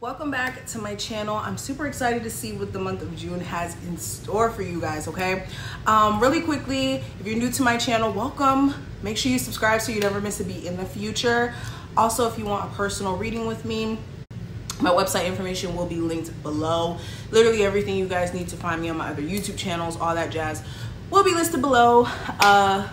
Welcome back to my channel. I'm super excited to see what the month of June has in store for you guys, okay? Um, really quickly, if you're new to my channel, welcome. Make sure you subscribe so you never miss a beat in the future. Also, if you want a personal reading with me, my website information will be linked below. Literally everything you guys need to find me on my other YouTube channels, all that jazz, will be listed below. Uh,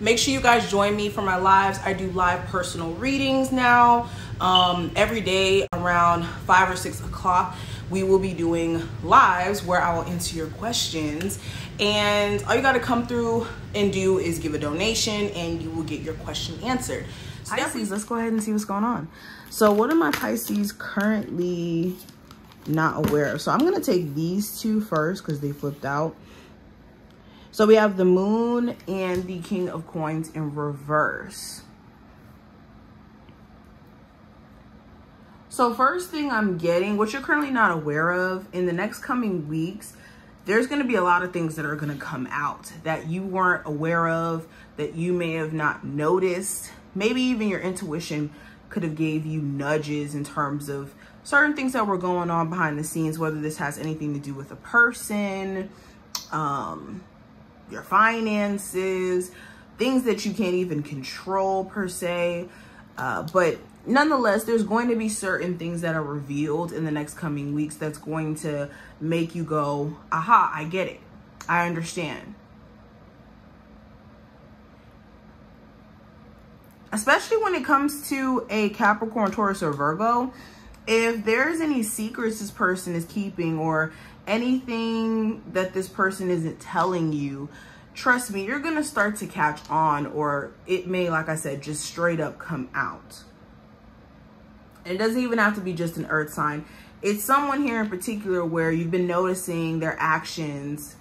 make sure you guys join me for my lives. I do live personal readings now um, every day around five or six o'clock we will be doing lives where I will answer your questions. And all you got to come through and do is give a donation and you will get your question answered. So Pisces, let's go ahead and see what's going on. So what are my Pisces currently not aware of? So I'm going to take these two first because they flipped out. So we have the moon and the king of coins in reverse. So first thing I'm getting, what you're currently not aware of, in the next coming weeks, there's going to be a lot of things that are going to come out that you weren't aware of, that you may have not noticed. Maybe even your intuition could have gave you nudges in terms of certain things that were going on behind the scenes, whether this has anything to do with a person, um, your finances, things that you can't even control per se. Uh, but nonetheless, there's going to be certain things that are revealed in the next coming weeks that's going to make you go, aha, I get it. I understand. Especially when it comes to a Capricorn, Taurus, or Virgo, if there's any secrets this person is keeping or anything that this person isn't telling you, trust me, you're going to start to catch on or it may, like I said, just straight up come out. It doesn't even have to be just an earth sign. It's someone here in particular where you've been noticing their actions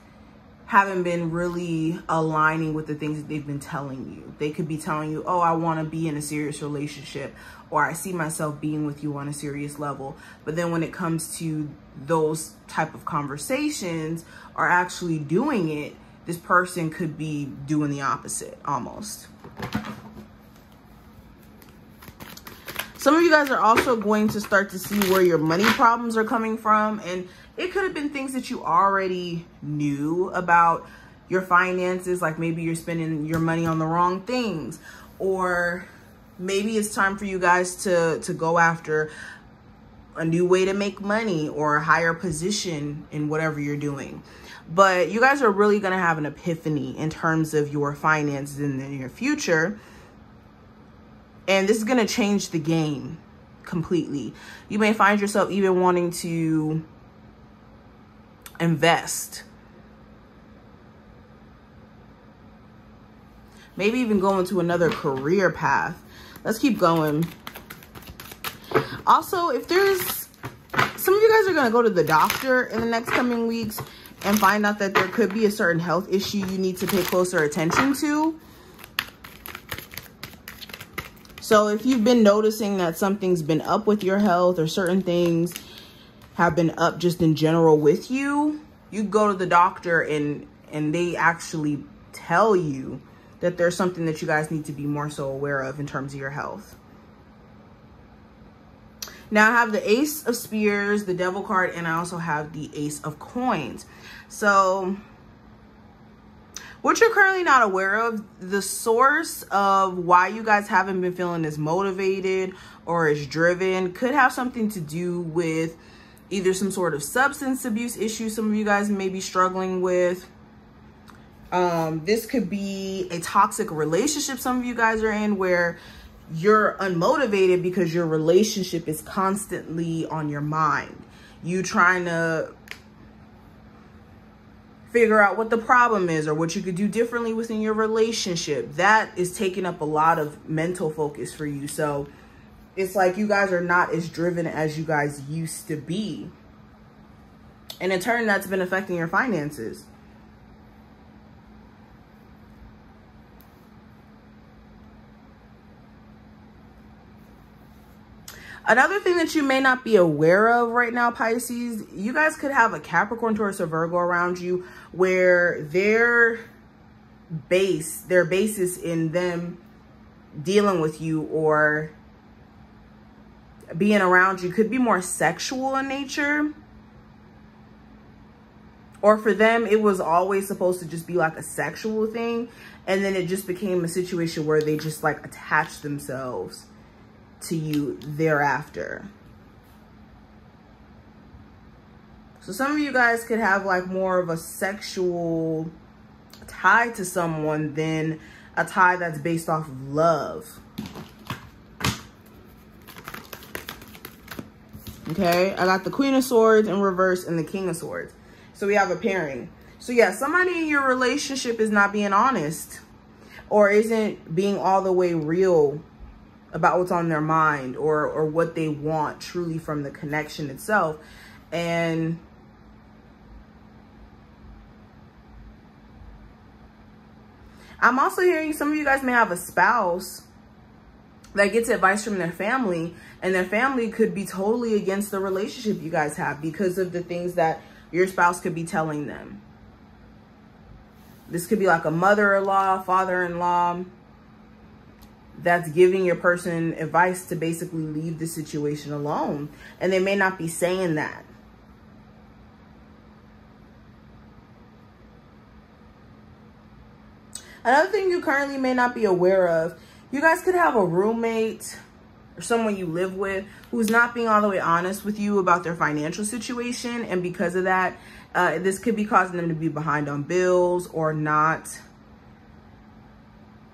haven't been really aligning with the things that they've been telling you. They could be telling you, oh, I want to be in a serious relationship or I see myself being with you on a serious level. But then when it comes to those type of conversations or actually doing it, this person could be doing the opposite almost. Some of you guys are also going to start to see where your money problems are coming from. And it could have been things that you already knew about your finances. Like maybe you're spending your money on the wrong things. Or maybe it's time for you guys to, to go after a new way to make money or a higher position in whatever you're doing. But you guys are really going to have an epiphany in terms of your finances in the near future and this is going to change the game completely. You may find yourself even wanting to invest. Maybe even go into another career path. Let's keep going. Also, if there's some of you guys are going to go to the doctor in the next coming weeks and find out that there could be a certain health issue you need to pay closer attention to. So if you've been noticing that something's been up with your health or certain things have been up just in general with you, you go to the doctor and and they actually tell you that there's something that you guys need to be more so aware of in terms of your health. Now I have the Ace of Spears, the Devil card, and I also have the Ace of Coins. So what you're currently not aware of, the source of why you guys haven't been feeling as motivated or as driven could have something to do with either some sort of substance abuse issue some of you guys may be struggling with. Um, this could be a toxic relationship some of you guys are in where you're unmotivated because your relationship is constantly on your mind. You trying to figure out what the problem is or what you could do differently within your relationship. That is taking up a lot of mental focus for you. So it's like you guys are not as driven as you guys used to be. And in turn, that's been affecting your finances. Another thing that you may not be aware of right now, Pisces, you guys could have a Capricorn, Taurus, or Virgo around you where their base, their basis in them dealing with you or being around you could be more sexual in nature. Or for them, it was always supposed to just be like a sexual thing. And then it just became a situation where they just like attached themselves to you thereafter. So some of you guys could have like more of a sexual tie to someone than a tie that's based off of love. Okay, I got the Queen of Swords in reverse and the King of Swords. So we have a pairing. So yeah, somebody in your relationship is not being honest or isn't being all the way real about what's on their mind or or what they want truly from the connection itself. And I'm also hearing some of you guys may have a spouse that gets advice from their family and their family could be totally against the relationship you guys have because of the things that your spouse could be telling them. This could be like a mother-in-law, father-in-law that's giving your person advice to basically leave the situation alone. And they may not be saying that. Another thing you currently may not be aware of, you guys could have a roommate or someone you live with who's not being all the way honest with you about their financial situation. And because of that, uh, this could be causing them to be behind on bills or not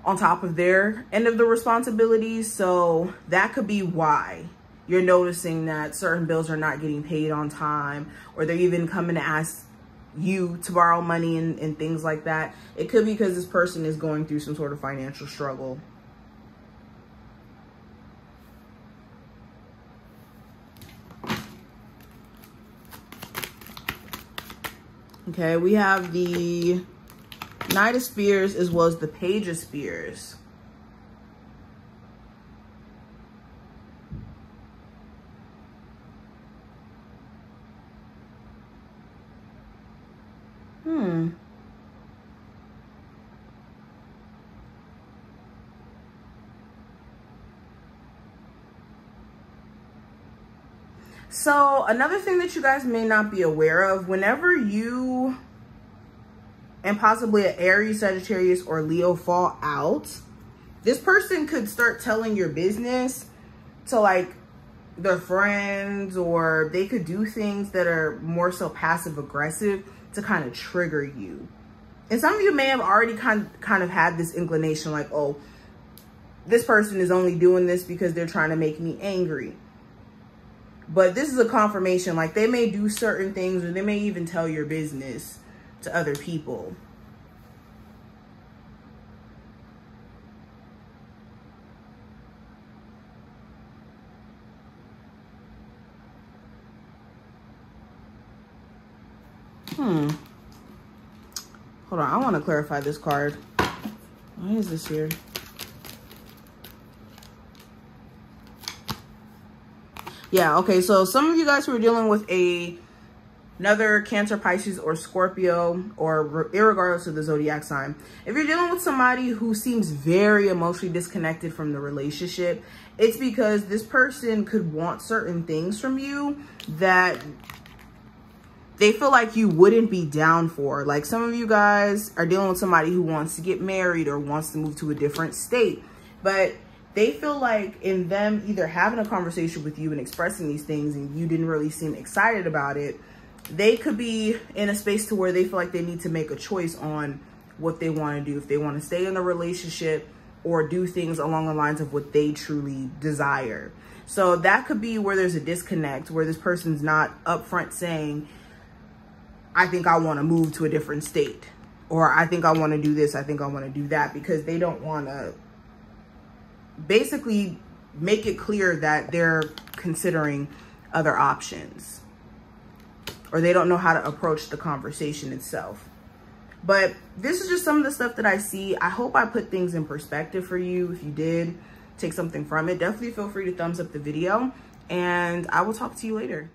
on top of their end of the responsibilities. So that could be why you're noticing that certain bills are not getting paid on time or they're even coming to ask you to borrow money and, and things like that. It could be because this person is going through some sort of financial struggle. Okay, we have the Knight of Spears as well as the Page of Spears. Hmm. So another thing that you guys may not be aware of, whenever you and possibly an Aries, Sagittarius, or Leo fall out, this person could start telling your business to like their friends or they could do things that are more so passive aggressive to kind of trigger you. And some of you may have already kind, kind of had this inclination like, oh, this person is only doing this because they're trying to make me angry. But this is a confirmation. Like they may do certain things or they may even tell your business to other people. Hmm. Hold on, I want to clarify this card. Why is this here? Yeah, okay, so some of you guys who are dealing with a another Cancer, Pisces, or Scorpio, or regardless of the zodiac sign, if you're dealing with somebody who seems very emotionally disconnected from the relationship, it's because this person could want certain things from you that they feel like you wouldn't be down for. Like some of you guys are dealing with somebody who wants to get married or wants to move to a different state. But they feel like in them either having a conversation with you and expressing these things and you didn't really seem excited about it, they could be in a space to where they feel like they need to make a choice on what they want to do. If they want to stay in a relationship or do things along the lines of what they truly desire. So that could be where there's a disconnect, where this person's not upfront saying, I think I want to move to a different state. Or I think I want to do this. I think I want to do that. Because they don't want to basically make it clear that they're considering other options. Or they don't know how to approach the conversation itself. But this is just some of the stuff that I see. I hope I put things in perspective for you. If you did take something from it, definitely feel free to thumbs up the video. And I will talk to you later.